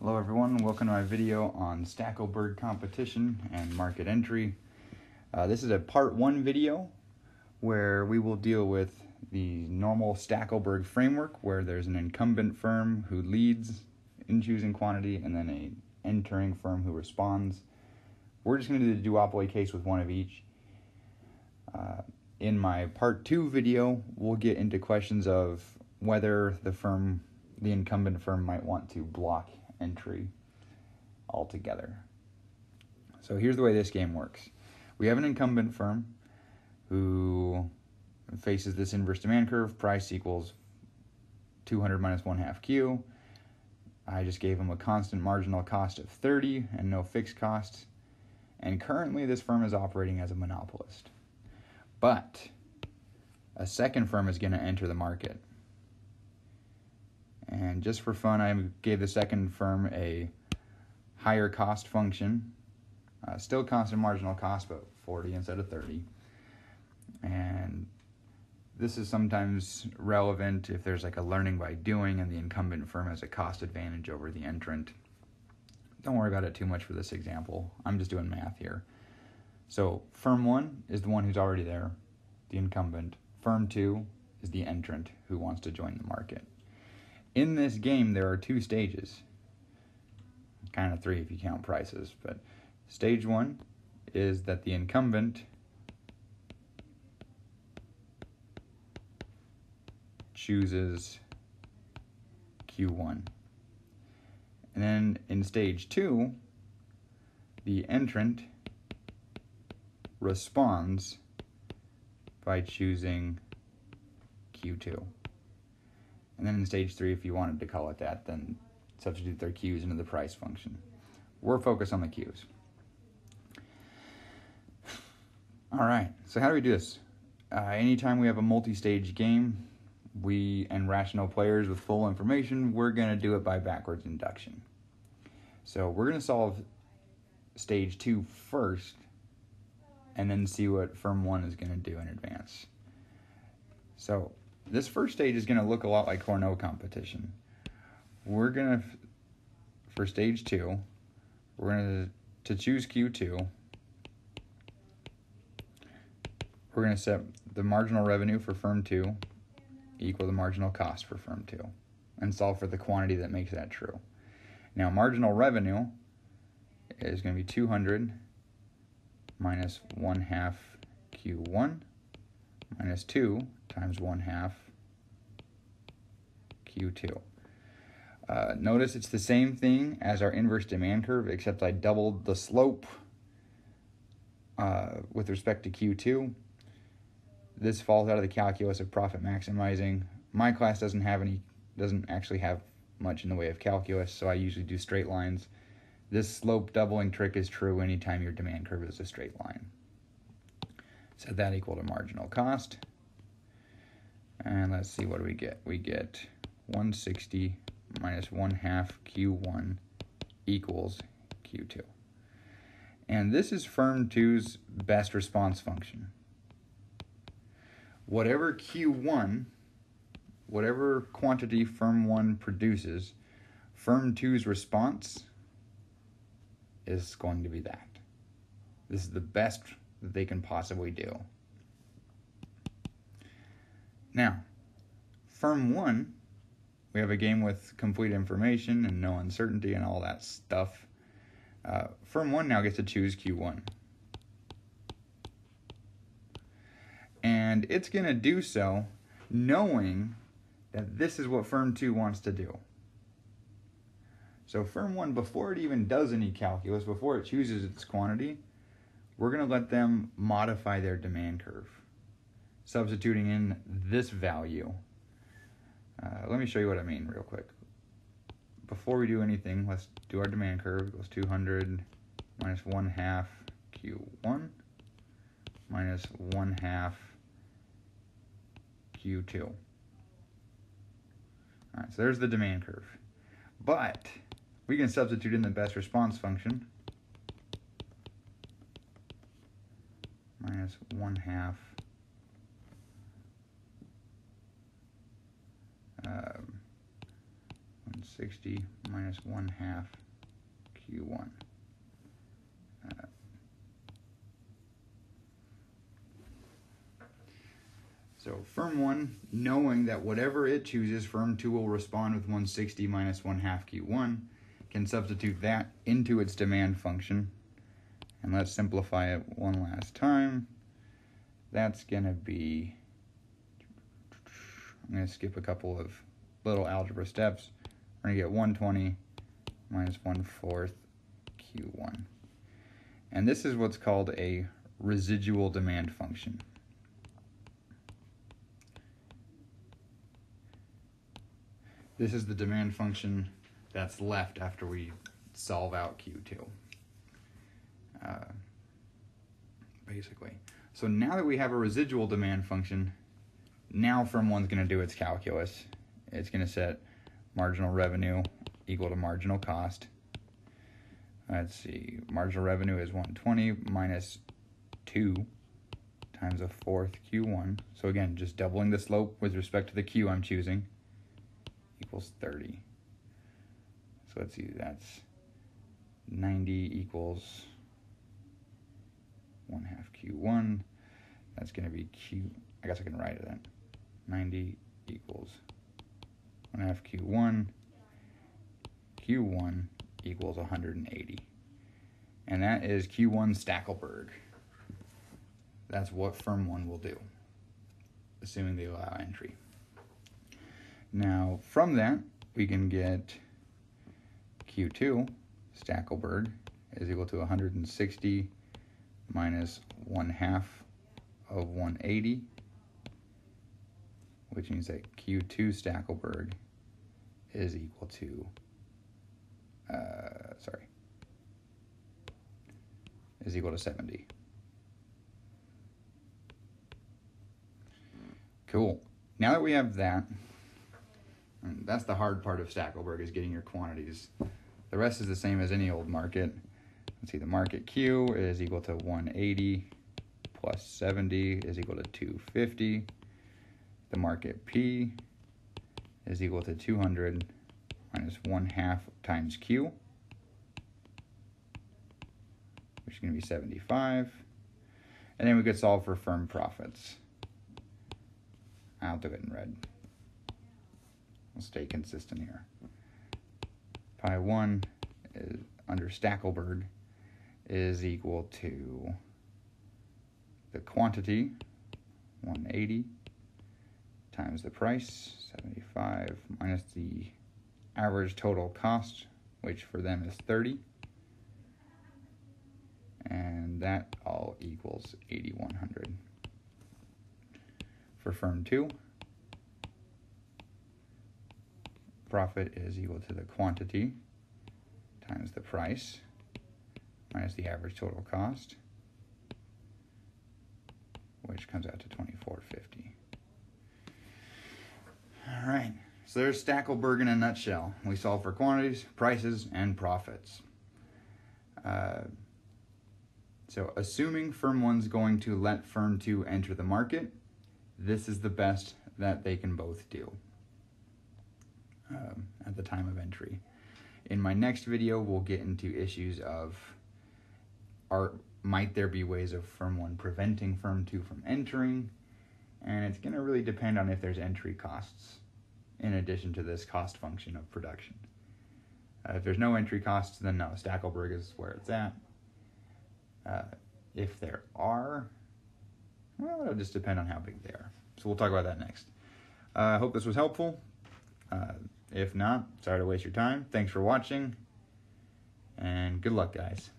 Hello everyone, welcome to my video on Stackelberg competition and market entry. Uh, this is a part one video where we will deal with the normal Stackelberg framework where there's an incumbent firm who leads in choosing quantity and then a entering firm who responds. We're just going to do the duopoly case with one of each. Uh, in my part two video, we'll get into questions of whether the firm, the incumbent firm might want to block entry altogether. So here's the way this game works. We have an incumbent firm who faces this inverse demand curve. Price equals 200 minus 1 half Q. I just gave them a constant marginal cost of 30 and no fixed costs. And currently this firm is operating as a monopolist. But a second firm is going to enter the market. And just for fun, I gave the second firm a higher cost function. Uh, still constant marginal cost, but 40 instead of 30. And this is sometimes relevant if there's like a learning by doing and the incumbent firm has a cost advantage over the entrant. Don't worry about it too much for this example. I'm just doing math here. So, firm one is the one who's already there, the incumbent. Firm two is the entrant who wants to join the market in this game, there are two stages. Kind of three if you count prices. But stage one is that the incumbent chooses Q1. And then in stage two, the entrant responds by choosing Q2. And then in stage three, if you wanted to call it that, then substitute their Q's into the price function. We're focused on the Q's. All right, so how do we do this? Uh, anytime we have a multi-stage game, we and rational players with full information, we're going to do it by backwards induction. So we're going to solve stage two first, and then see what firm one is going to do in advance. So this first stage is going to look a lot like Cournot competition. We're going to, for stage two, we're going to, to choose Q2, we're going to set the marginal revenue for firm two equal the marginal cost for firm two and solve for the quantity that makes that true. Now, marginal revenue is going to be 200 minus 1 half Q1 minus 2 times 1 half Q2. Uh, notice it's the same thing as our inverse demand curve, except I doubled the slope uh, with respect to Q2. This falls out of the calculus of profit maximizing. My class doesn't have any, doesn't actually have much in the way of calculus, so I usually do straight lines. This slope doubling trick is true anytime your demand curve is a straight line. Set that equal to marginal cost. And let's see what do we get. We get 160 minus 1 half Q1 equals Q2. And this is firm 2's best response function. Whatever Q1, whatever quantity firm 1 produces, firm 2's response is going to be that. This is the best they can possibly do. Now, firm 1, we have a game with complete information and no uncertainty and all that stuff. Uh, firm 1 now gets to choose Q1. And it's going to do so knowing that this is what firm 2 wants to do. So firm 1, before it even does any calculus, before it chooses its quantity, we're going to let them modify their demand curve, substituting in this value. Uh, let me show you what I mean real quick. Before we do anything, let's do our demand curve. It goes 200 minus 1 half Q1 minus 1 half Q2. All right, so there's the demand curve. But we can substitute in the best response function minus 1 half um, 160 minus 1 half Q1. Uh, so firm 1, knowing that whatever it chooses, firm 2 will respond with 160 minus 1 half Q1, can substitute that into its demand function. And let's simplify it one last time. That's going to be, I'm going to skip a couple of little algebra steps. We're to get 120 minus 1 fourth Q1. And this is what's called a residual demand function. This is the demand function that's left after we solve out Q2. Uh, basically. So now that we have a residual demand function, now firm one's going to do its calculus. It's going to set marginal revenue equal to marginal cost. Let's see, marginal revenue is 120 minus 2 times a fourth Q1. So again, just doubling the slope with respect to the Q I'm choosing equals 30. So let's see, that's 90 equals 1 half Q1. That's going to be Q, I guess I can write it then. 90 equals 1 half Q1. Q1 equals 180. And that is Q1 Stackelberg. That's what firm 1 will do, assuming they allow entry. Now, from that, we can get Q2 Stackelberg is equal to 160 minus 1 half of 180, which means that Q2 Stackelberg is equal to, uh, sorry, is equal to 70. Cool. Now that we have that, that's the hard part of Stackelberg is getting your quantities. The rest is the same as any old market. Let's see, the market Q is equal to 180 plus 70 is equal to 250. The market P is equal to 200 minus 1 half times Q, which is going to be 75. And then we could solve for firm profits. I'll do it in red. We'll stay consistent here. Pi 1 is under Stackelberg is equal to the quantity, 180, times the price, 75, minus the average total cost, which for them is 30. And that all equals 8100. For firm 2, profit is equal to the quantity times the price minus the average total cost, which comes out to 24.50. All right, so there's Stackelberg in a nutshell. We solve for quantities, prices, and profits. Uh, so assuming firm one's going to let firm two enter the market, this is the best that they can both do um, at the time of entry. In my next video, we'll get into issues of are might there be ways of firm one preventing firm two from entering, and it's going to really depend on if there's entry costs in addition to this cost function of production. Uh, if there's no entry costs, then no, Stackelberg is where it's at. Uh, if there are, well, it'll just depend on how big they are. So we'll talk about that next. Uh, I hope this was helpful. Uh, if not, sorry to waste your time. Thanks for watching, and good luck, guys.